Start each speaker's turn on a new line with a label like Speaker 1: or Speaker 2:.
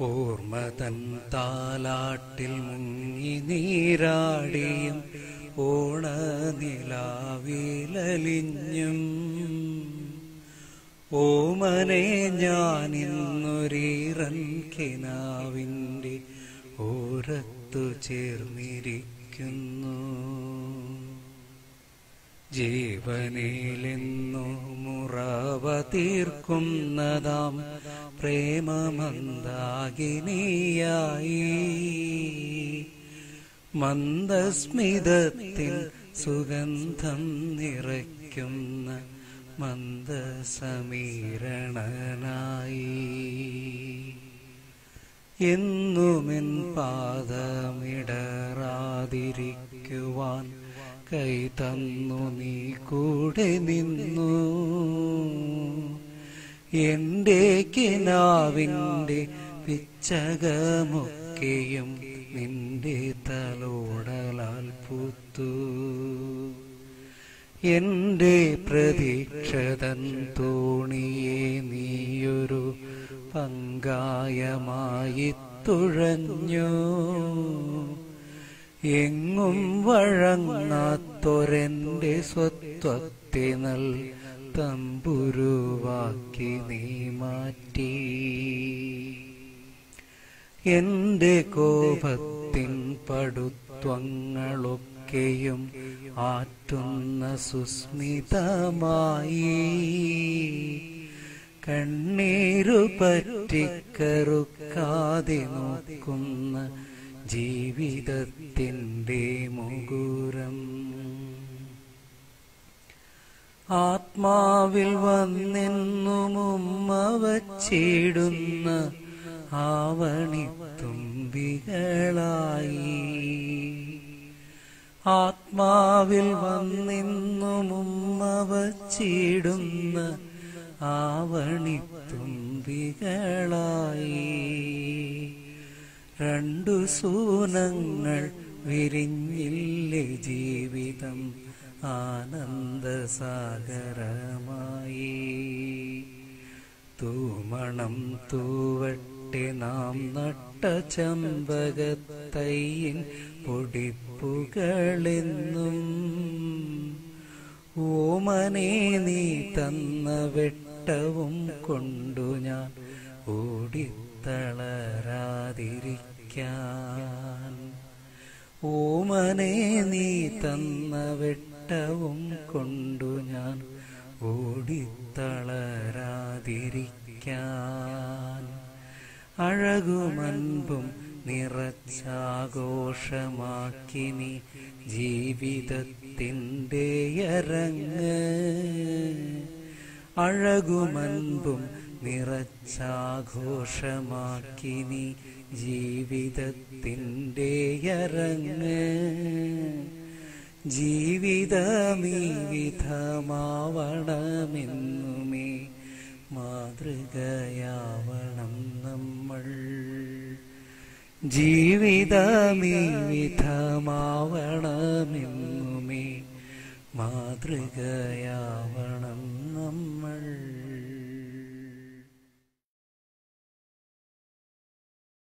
Speaker 1: ഓർമ്മതൻ താലാട്ടിൽ മുങ്ങി നീരാടിയും ഓണനിലാവിലലിഞ്ഞും. ഓമനെ ഞാനിന്നൊരീറൻ കിനാവിന്റെ ഓരത്തു ചേർന്നിരിക്കുന്നു. ജീവനിലെന്നു മുറവ തീർക്കുന്നതാം പ്രേമമന്ദാകിനിയായി മന്ദസ്മിതത്തിൽ സുഗന്ധം നിറയ്ക്കുന്ന മന്ദസമീരണനായി. എന്നുമെൻ പാദമിടറാതിരിക്കുവാൻ കൈ തന്നു നീ കൂടെ നിന്നു. എന്റെ കിനാവിന്റെ പിച്ചകമൊക്കെയും നിന്റെ തലോടലാൽ പൂത്തു. എന്റെ പ്രതീക്ഷതൻ തോണിയെ നീയൊരു പങ്കായമായി തുഴഞ്ഞു. എങ്ങും വഴങ്ങാത്തൊരെന്റെ സ്വത്വത്തെ നൽ തമ്പുരുവാക്കി നീ മാറ്റി. എന്റെ കോപത്തിൻ പടുത്വങ്ങളൊക്കെയും ആറ്റുന്ന സുസ്മിതമായി. കണ്ണീരു പറ്റിക്കറുക്കാതെ നോക്കുന്ന ജീവിതത്തിന്റെ മുകുരം ആത്മാവിൽ വന്നിന്നു മുമ്മ വച്ചിടുന്ന ആവണിത്തുമ്പികളായി ആത്മാവിൽ വന്നിന്നു മുമ്മ വച്ചിടുന്ന ആവണിത്തുമ്പികളായി രണ്ടു സൂനങ്ങൾ വിരിഞ്ഞില്ലേ ജീവിതം? ആനന്ദസാഗരമായി. തൂമണം തൂവട്ടെ നാം നട്ട ചമ്പകത്തയ്യൻ പൊടിപ്പുകളെന്നും. ഓമനെ നീ തന്ന വെട്ടവും കൊണ്ടു ഞാൻ ഓടിത്തളരാതിരിക്കാൻ ഓമനെ നീ തന്ന വെട്ടവും കൊണ്ടു ഞാൻ ഓടിത്തളരാതിരിക്കാൻ. അഴകുമൻപും നിറച്ചാഘോഷമാക്കി നീ ജീവിതത്തിന്റെ അരങ്ങ്. അഴകുമൻപും നിറച്ചാഘോഷമാക്കി നീ ജീവിതത്തിന്റെ അരങ്ങ്. ജീവിതമീ മാതൃകയാവണം നമ്മൾ. ജീവിതമീ വിധമാവണമെന്നുമേ മാതൃകയാവണം